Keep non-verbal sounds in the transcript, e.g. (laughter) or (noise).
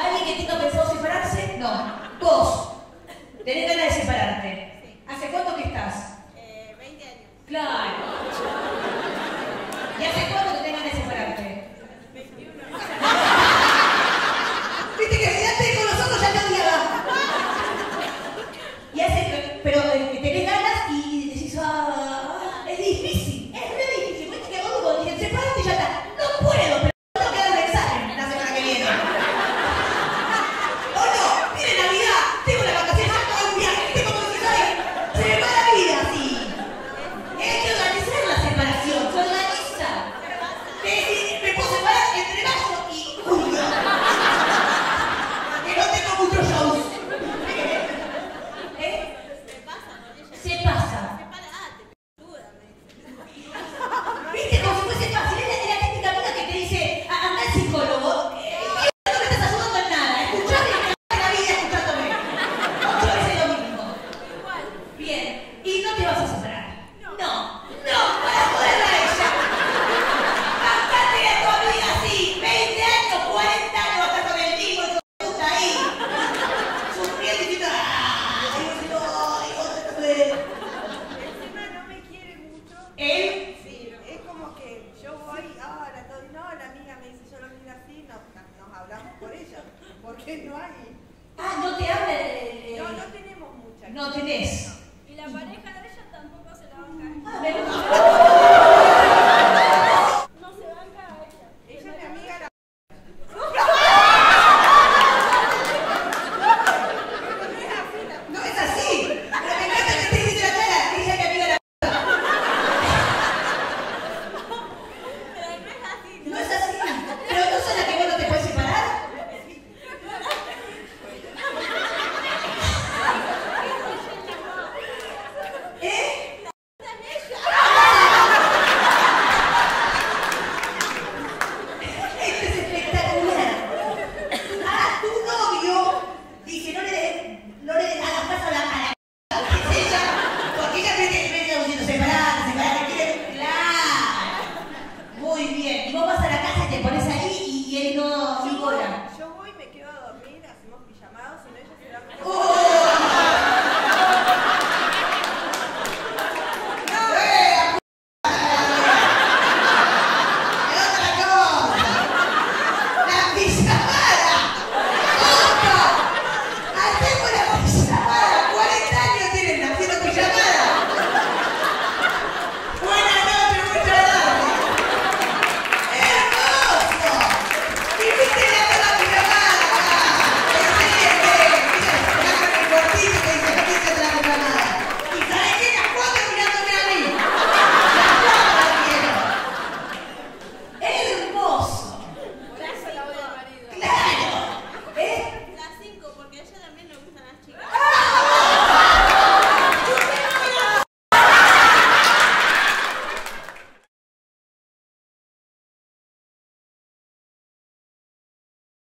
¿Alguien que tenga pensado separarse? No. Vos. ¿Tenés ganas de separarte? Sí. ¿Hace cuánto que estás? Eh, 20 años. Claro. ¿Y hace cuánto que tenés ganas de separarte? 21. (laughs) Viste que miraste con los ojos ya te odiaba. Y hace, pero eh, tenés ganas y decís, ah, es difícil, es re difícil. Viste que vos cuando dicen, separate y ya está. No puedo, pero tengo que dar un examen la semana que viene. O no, viene Navidad, tengo la vacación, ya todo el viaje, viste como que ay, se me va la vida así. Hay que organizar la separación, se organiza. Me, me puedo separar entre mayo y julio. Que no tengo muchos shows. ¿Eh? Se pasa con ella. Se pasa. Se para. Ah, te duda, me dice. ¿Viste? Como si fuese fácil. Es la, la típica amiga que te dice, "A- anda al psicólogo. Eh, no me estás ayudando en nada. Escuchame y me la vida escuchándome. Ocho veces lo mismo. Igual. Bien. ¿Y no te vas a separar? No. No, para joderla a ella. Bastante de tu amiga así. 20 años, 40 años, hasta con el mismo puta ahí. Sufriendo y diciendo, ¡ay, no, ay, otra vez! Encima no me quiere mucho. Él Sí, es como que yo voy, ahora no, la amiga me dice, yo lo miro así, no, nos hablamos por ella, porque no hay, Ah, no te habla el... no, no tenemos mucha. No tenés.